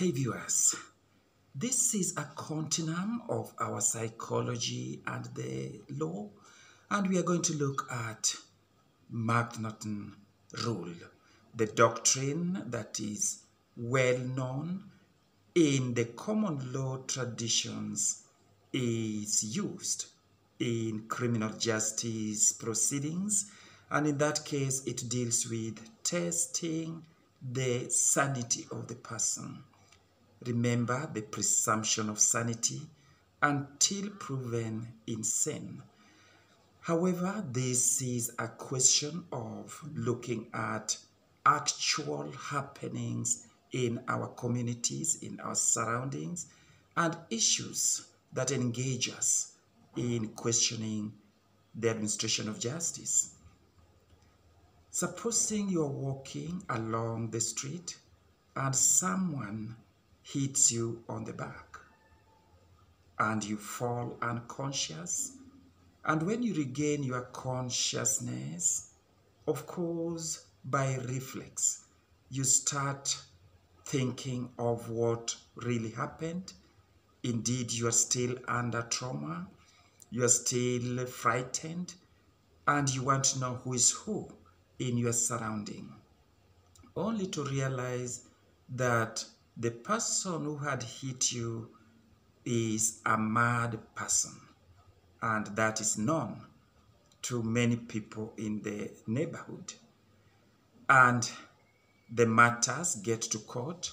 Hey viewers, this is a continuum of our psychology and the law, and we are going to look at McNaughton rule, the doctrine that is well known in the common law traditions is used in criminal justice proceedings and in that case it deals with testing the sanity of the person remember the presumption of sanity until proven insane. However this is a question of looking at actual happenings in our communities in our surroundings and issues that engage us in questioning the administration of justice. Supposing you're walking along the street and someone hits you on the back. And you fall unconscious, and when you regain your consciousness, of course, by reflex, you start thinking of what really happened. Indeed, you are still under trauma, you are still frightened, and you want to know who is who in your surrounding, only to realize that the person who had hit you is a mad person, and that is known to many people in the neighborhood. And the matters get to court,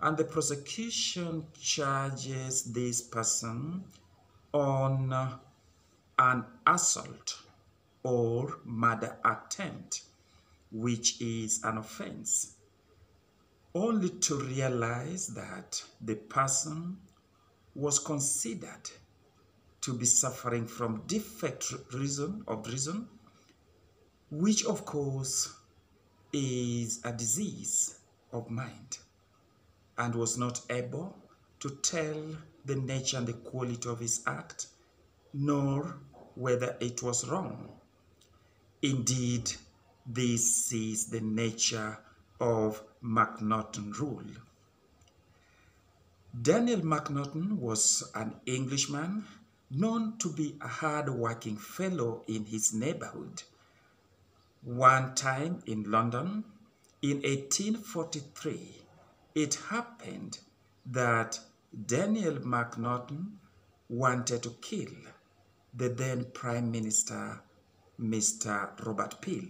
and the prosecution charges this person on an assault or murder attempt which is an offense, only to realize that the person was considered to be suffering from defect reason of reason, which of course is a disease of mind, and was not able to tell the nature and the quality of his act, nor whether it was wrong. Indeed, this is the nature of McNaughton rule. Daniel McNaughton was an Englishman known to be a hard-working fellow in his neighborhood. One time in London, in 1843, it happened that Daniel McNaughton wanted to kill the then Prime Minister, Mr. Robert Peel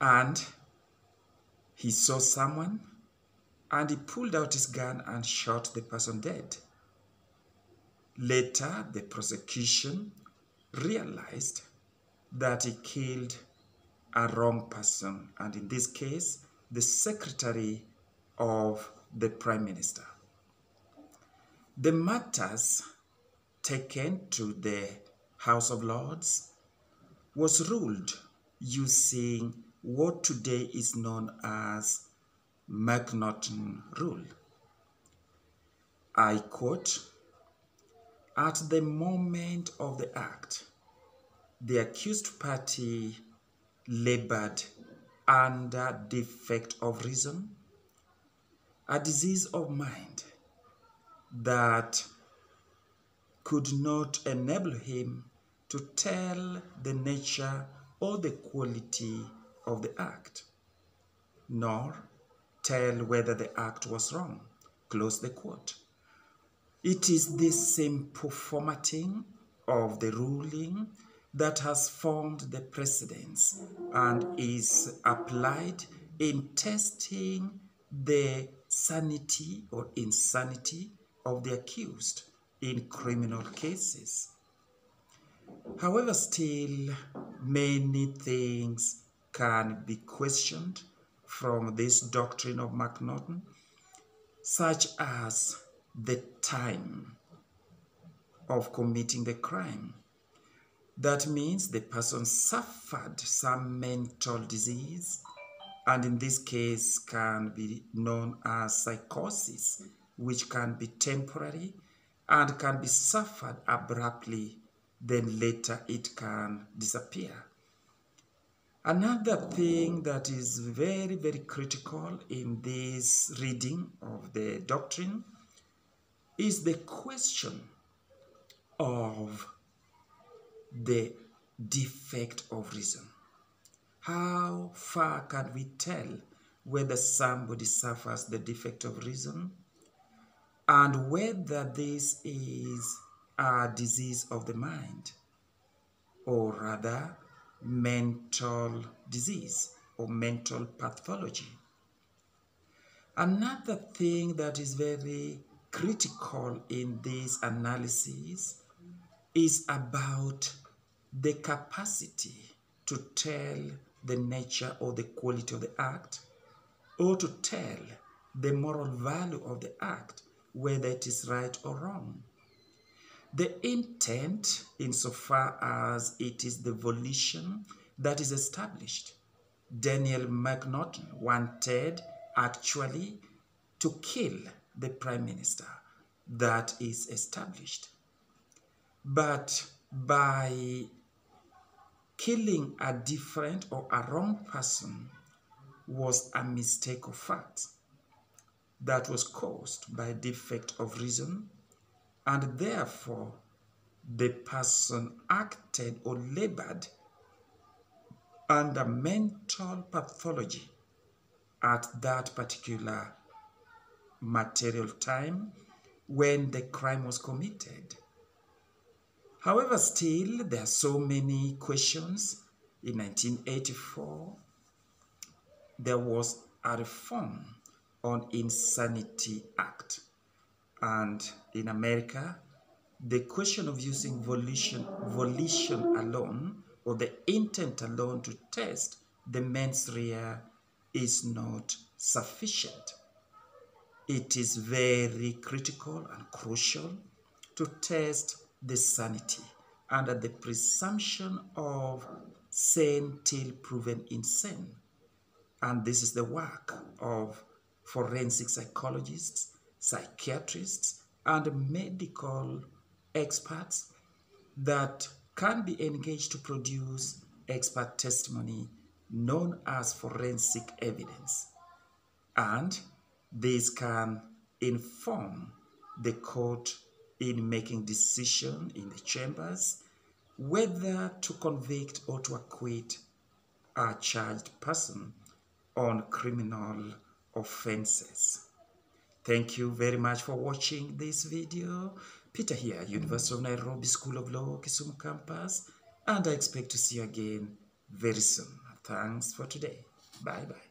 and he saw someone and he pulled out his gun and shot the person dead. Later, the prosecution realized that he killed a wrong person, and in this case, the secretary of the prime minister. The matters taken to the House of Lords was ruled using what today is known as McNaughton rule. I quote, at the moment of the act, the accused party labored under defect of reason, a disease of mind that could not enable him to tell the nature or the quality of the act, nor tell whether the act was wrong. Close the quote. It is this simple formatting of the ruling that has formed the precedence and is applied in testing the sanity or insanity of the accused in criminal cases. However, still many things can be questioned from this doctrine of McNaughton, such as the time of committing the crime. That means the person suffered some mental disease, and in this case can be known as psychosis, which can be temporary and can be suffered abruptly, then later it can disappear Another thing that is very, very critical in this reading of the doctrine is the question of the defect of reason. How far can we tell whether somebody suffers the defect of reason and whether this is a disease of the mind or rather mental disease or mental pathology. Another thing that is very critical in this analysis is about the capacity to tell the nature or the quality of the act or to tell the moral value of the act, whether it is right or wrong. The intent, insofar as it is the volition that is established. Daniel McNaughton wanted actually to kill the prime minister. That is established. But by killing a different or a wrong person was a mistake of fact that was caused by defect of reason and therefore the person acted or labored under mental pathology at that particular material time when the crime was committed. However, still, there are so many questions. In 1984, there was a reform on Insanity Act. And in America, the question of using volition, volition alone or the intent alone to test the mens rea is not sufficient. It is very critical and crucial to test the sanity under the presumption of sane till proven insane. And this is the work of forensic psychologists, psychiatrists, and medical experts that can be engaged to produce expert testimony known as forensic evidence. And this can inform the court in making decision in the chambers whether to convict or to acquit a charged person on criminal offenses. Thank you very much for watching this video. Peter here, University of Nairobi School of Law, Kisumu campus, and I expect to see you again very soon. Thanks for today. Bye-bye.